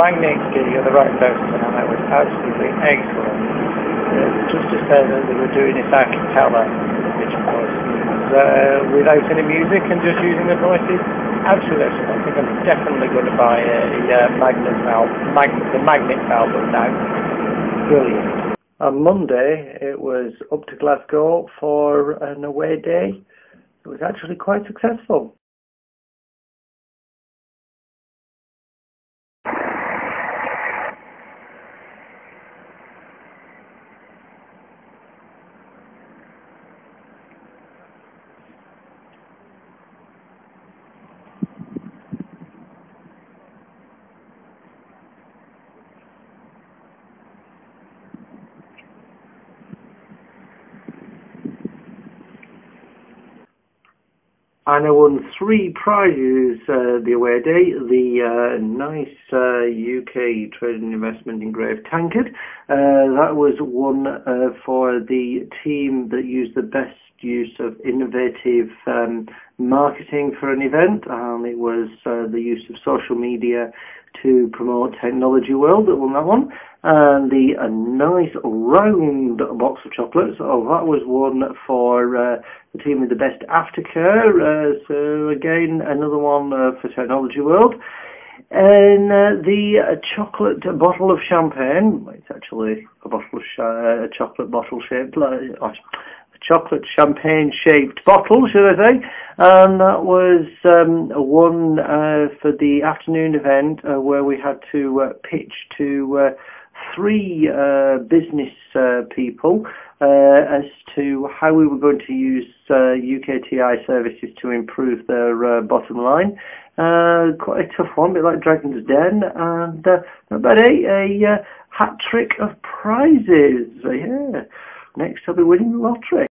Magnitsky, you're the right person, and that was absolutely excellent. Uh, just to say that they were doing this a cappella, which course uh, without any music and just using the voices. Absolutely excellent. I think I'm definitely going to buy a, a Magnus album, Mag the Magnets album now. Brilliant. On Monday, it was up to Glasgow for an away day. It was actually quite successful. And I won three prizes uh, the away day. The uh, nice uh, UK Trade and Investment engraved tankard. Uh, that was one uh, for the team that used the best use of innovative um, marketing for an event, and it was uh, the use of social media to promote Technology World that won that one. And the a nice round box of chocolates. Oh, that was one for uh, the team with the best aftercare. Uh, so again, another one uh, for Technology World. And uh, the uh, chocolate bottle of champagne, it's actually a bottle of sh- uh, a chocolate bottle shaped, like, chocolate champagne shaped bottle, should I say? And that was um, one uh, for the afternoon event uh, where we had to uh, pitch to uh, three uh, business uh, people as to how we were going to use UKTI services to improve their bottom line. quite a tough one, a bit like Dragon's Den, and about a, a hat trick of prizes. yeah. Next, I'll be winning the lottery.